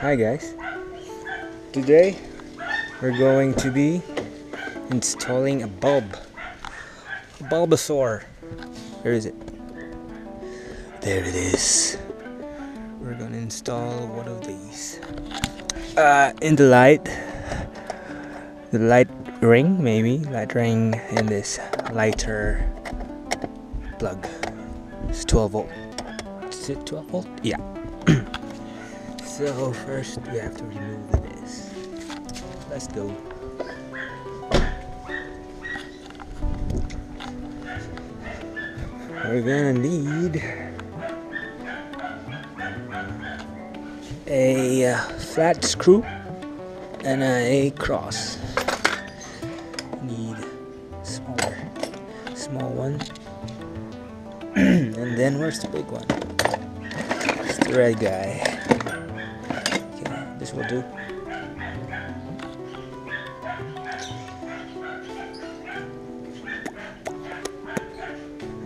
Hi guys. Today we're going to be installing a bulb. A Bulbasaur. Where is it? There it is. We're gonna install one of these. Uh, in the light. The light ring, maybe. Light ring in this lighter plug. It's 12 volt. Is it 12 volt? Yeah. So first we have to remove this. Let's go. We're gonna need a uh, flat screw and a cross. Need smaller, small one, and then where's the big one? It's the red guy. This will do.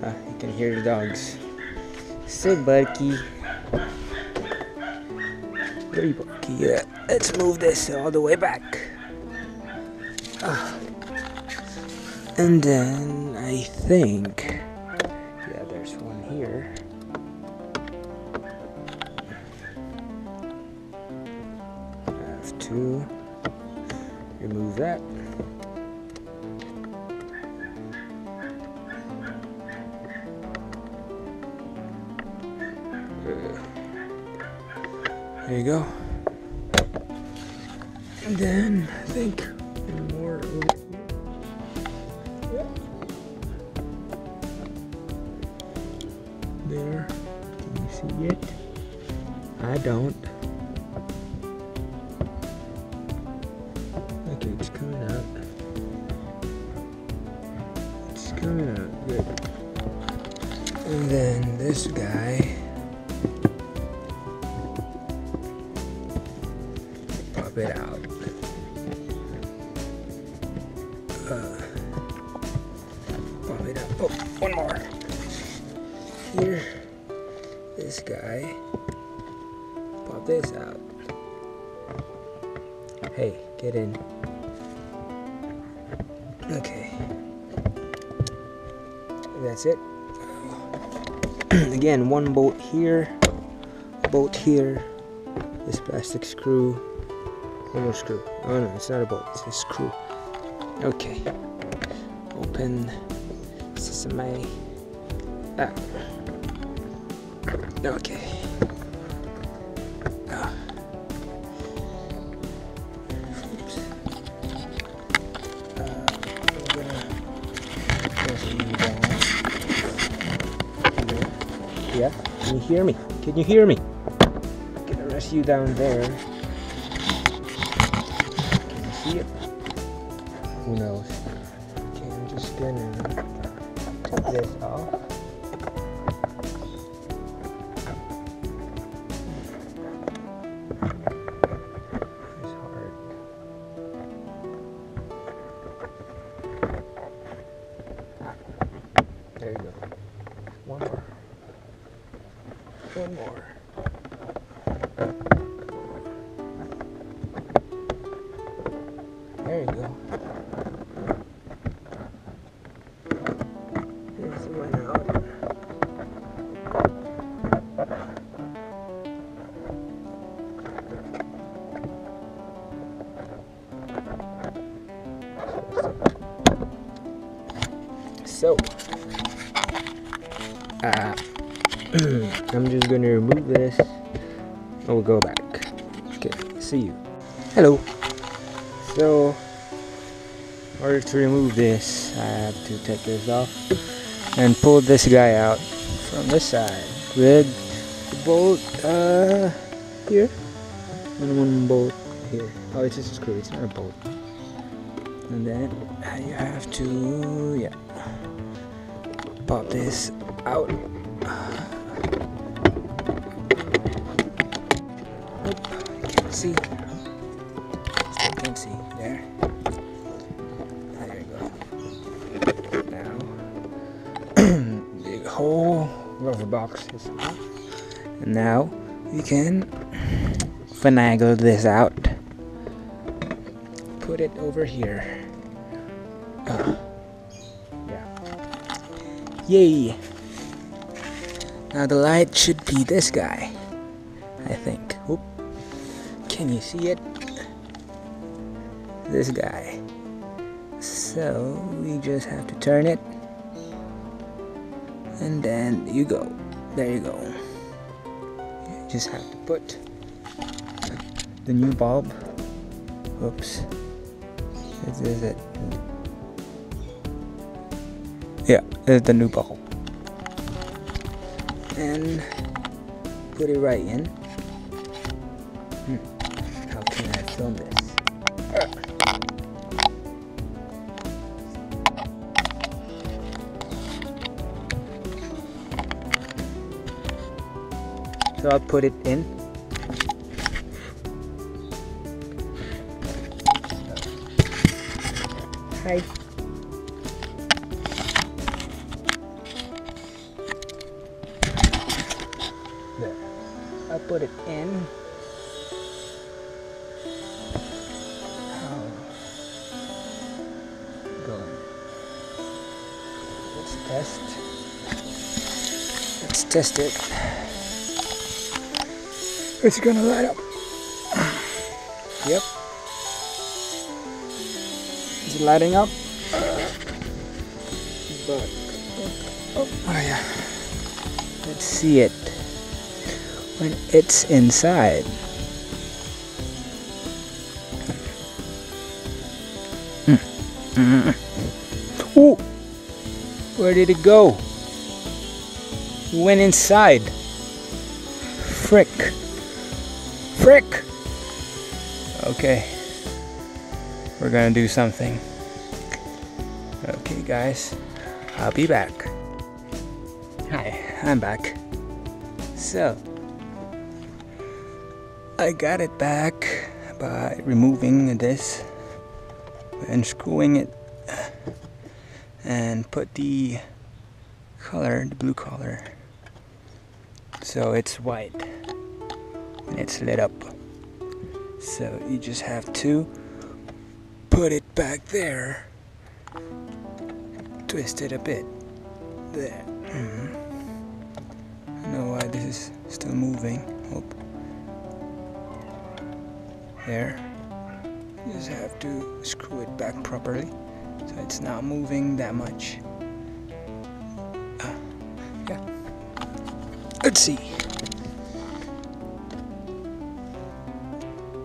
Ah, you can hear the dogs. So Barky. Very Barky. Yeah. Let's move this all the way back. Ah. And then I think, yeah, there's one here. To remove that. There you go. And then I think more. There. Can you see it? I don't. Good. And then this guy. pop it out. Uh, pop it out. Oh, one more. Here, this guy. Pop this out. Hey, get in. Okay. That's it. Again, one bolt here, bolt here, this plastic screw, one more screw. Oh no, it's not a bolt, it's a screw. Okay. Open sesame. Ah. Okay. Yeah? Can you hear me? Can you hear me? I'm gonna rest you down there. Can you see it? Who knows? Okay, I'm just gonna take this off. There you go. Here's the one out. So, uh, I'm just gonna remove this. I will go back. Okay, see you. Hello. So, in order to remove this, I have to take this off and pull this guy out from this side with the bolt uh, here and one bolt here. Oh, it's just a screw, it's not a bolt. And then you have to, yeah, pop this out. Nope, can't see. Whole rubber box is. And now we can finagle this out. Put it over here. Uh, yeah. Yay! Now the light should be this guy. I think. Oop. Can you see it? This guy. So we just have to turn it. And then you go. There you go. You just have to put the new bulb. Oops. This is it. Yeah, is the new bulb. And put it right in. Hmm. How can I film this? So I'll put it in. Hi. There. I'll put it in. Oh. Going. Let's test. Let's test it. It's gonna light up. Yep. Is it lighting up? Oh, oh yeah. Let's see it when it's inside. Mm. Ooh, where did it go? Went inside. Frick. Frick! Okay. We're gonna do something. Okay, guys. I'll be back. Hi, I'm back. So, I got it back by removing this and screwing it and put the color, the blue color, so it's white and it's lit up. So you just have to put it back there, twist it a bit. There. Mhm. I don't know why this is still moving. Oh. There. You just have to screw it back properly so it's not moving that much. Ah, yeah. Let's see.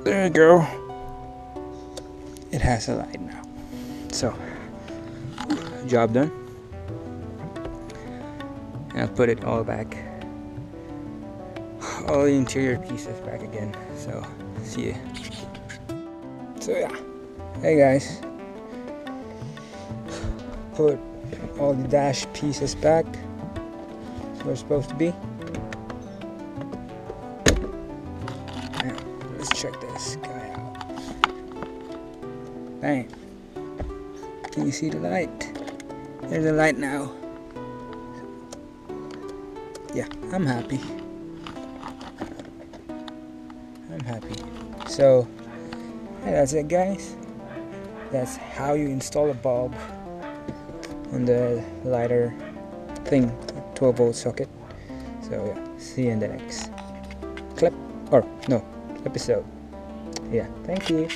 There you go. It has a light now. So, job done. And I'll put it all back. All the interior pieces back again. So, see you. So yeah. Hey guys. Put all the dash pieces back. Where it's supposed to be. Bang. Can you see the light? There's a light now. Yeah, I'm happy. I'm happy. So, yeah, that's it, guys. That's how you install a bulb on the lighter thing, 12 volt socket. So, yeah, see you in the next clip or no episode. Yeah, thank you.